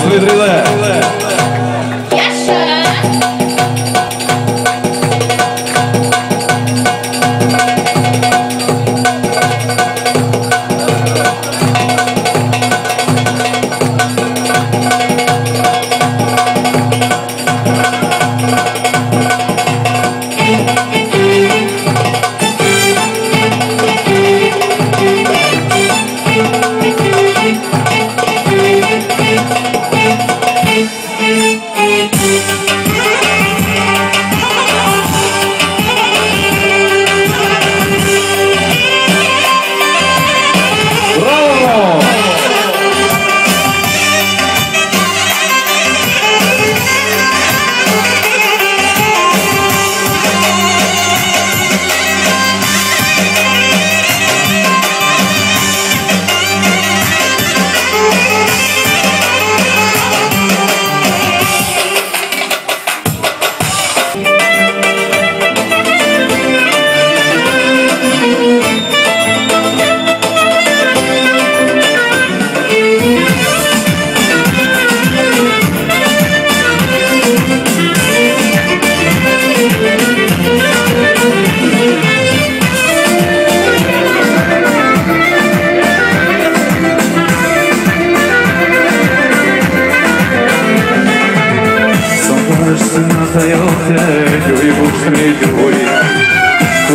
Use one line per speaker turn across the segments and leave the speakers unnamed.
Класний трилер.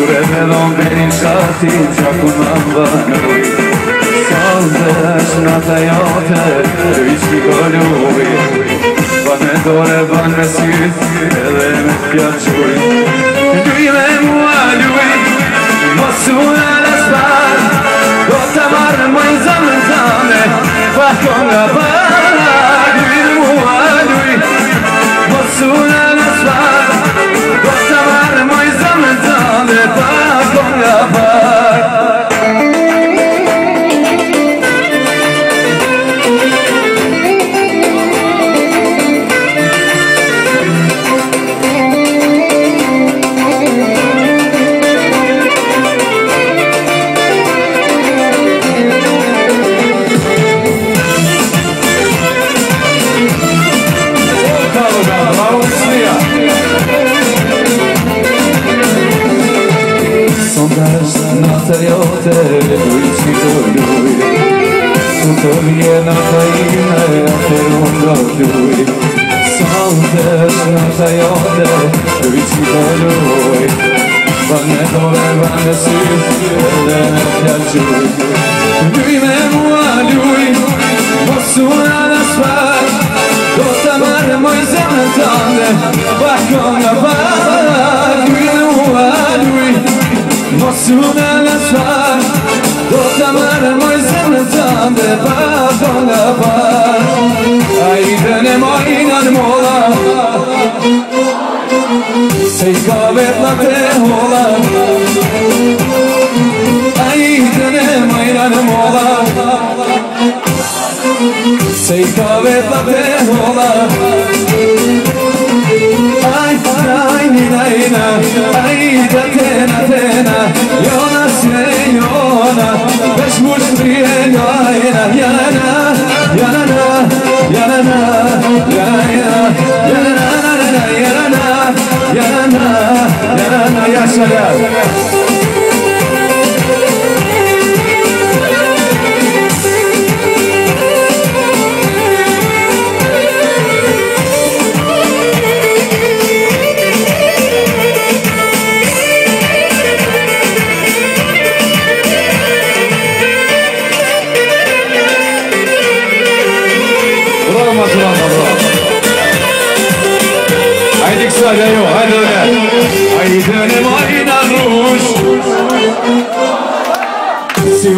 Kur e me dhon berin shati Qa ku në mbënuj Salve është në të jote Të i shpikoluj Ban me dore, ban me syt Edhe me pjatë quj Luj me mua luj Mos u në lëspan Do të marrë mëjnë zamë në zame Pa konga pa Tutorię na tajne Aferungo lui Sondaż na tejote Luisi to lui Vanne dole vanne su Ele me piaciui Lui me mua lui Possuna na svar Gota mar moj zemltane Bakom na bar Lui me mua lui Česká vedla te hola Ay tene mayranım ola Česká vedla te hola Ay ay nina na Ay da tena tena. Yona se yona Beş muş bir ayna yana Yeah.